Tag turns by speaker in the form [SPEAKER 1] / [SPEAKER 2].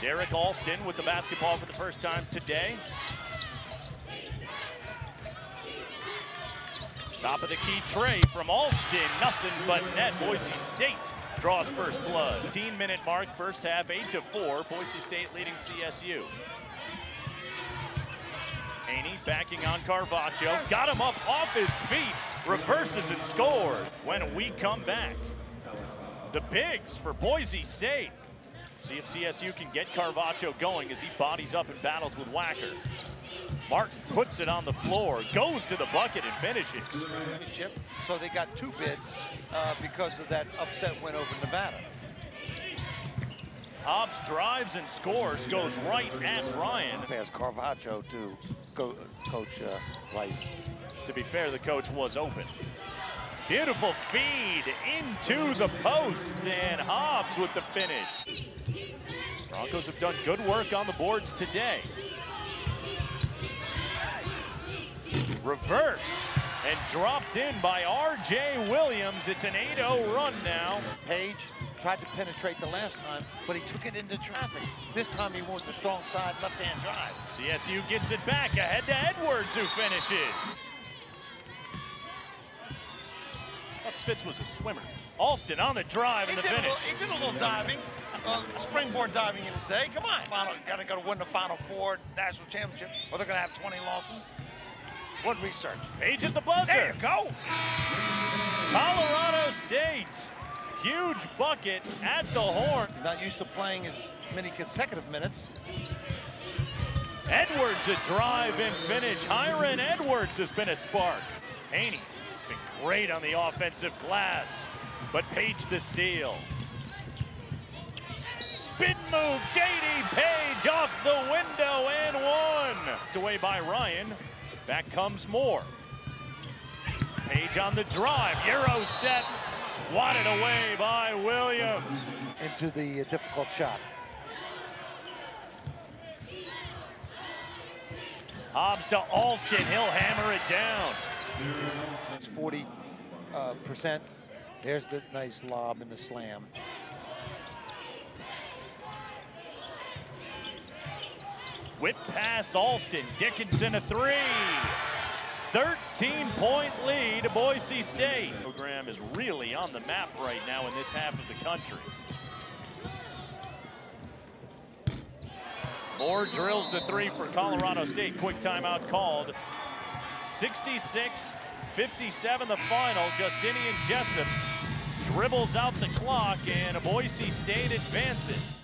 [SPEAKER 1] Derrick Alston with the basketball for the first time today. Top of the key tray from Alston, nothing but net. Boise State draws first blood. 15 minute mark, first half, 8 to 4. Boise State leading CSU. Haney backing on Carvacho, got him up off his feet, reverses and scores. When we come back, the bigs for Boise State. See if CSU can get Carvacho going as he bodies up and battles with Wacker. Martin puts it on the floor, goes to the bucket and finishes.
[SPEAKER 2] So they got two bids uh, because of that upset win over Nevada.
[SPEAKER 1] Hobbs drives and scores, goes right at Ryan.
[SPEAKER 2] Pass Carvacho to go, Coach uh, Rice.
[SPEAKER 1] To be fair, the coach was open. Beautiful feed into the post, and Hobbs with the finish. Broncos have done good work on the boards today. Reverse and dropped in by R.J. Williams. It's an 8-0 run now.
[SPEAKER 2] Paige tried to penetrate the last time, but he took it into traffic. This time he went the strong side left-hand drive.
[SPEAKER 1] CSU gets it back ahead to Edwards who finishes. Thought Spitz was a swimmer. Alston on the drive and the finish.
[SPEAKER 2] little, he did a little diving, uh, springboard diving in his day. Come on. Final, gotta go to win the Final Four national championship, or they're gonna have 20 losses. What research?
[SPEAKER 1] Paige at the buzzer.
[SPEAKER 2] There you go.
[SPEAKER 1] Colorado State. Huge bucket at the horn.
[SPEAKER 2] Not used to playing as many consecutive minutes.
[SPEAKER 1] Edwards a drive and finish. Hyron Edwards has been a spark. Haney been great on the offensive glass, but Paige the steal. Spin move, JD Paige off the window and one. Away by Ryan. Back comes Moore. Paige on the drive, Euro step, swatted away by Williams.
[SPEAKER 2] into the difficult shot.
[SPEAKER 1] Hobbs to Alston, he'll hammer it down.
[SPEAKER 2] It's 40 uh, percent. There's the nice lob and the slam.
[SPEAKER 1] Whip pass Alston, Dickinson a three. 13 point lead, to Boise State. Program is really on the map right now in this half of the country. Moore drills the three for Colorado State. Quick timeout called. 66 57 the final. Justinian Jessup dribbles out the clock and Boise State advances.